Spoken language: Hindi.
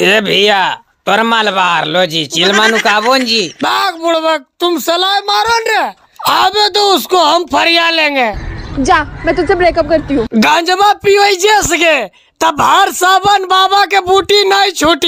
ए भैया तोर माल बाहर लो जी चिलमानु काबोन जी। भाग बुड़बक तुम सलाह मारो रे आबे तो उसको हम फरिया लेंगे। जा मैं तुझसे ब्रेकअप करती हूँ। गांजवा पियो जैस के तब हर सावन बाबा के बूटी नहीं छूटी।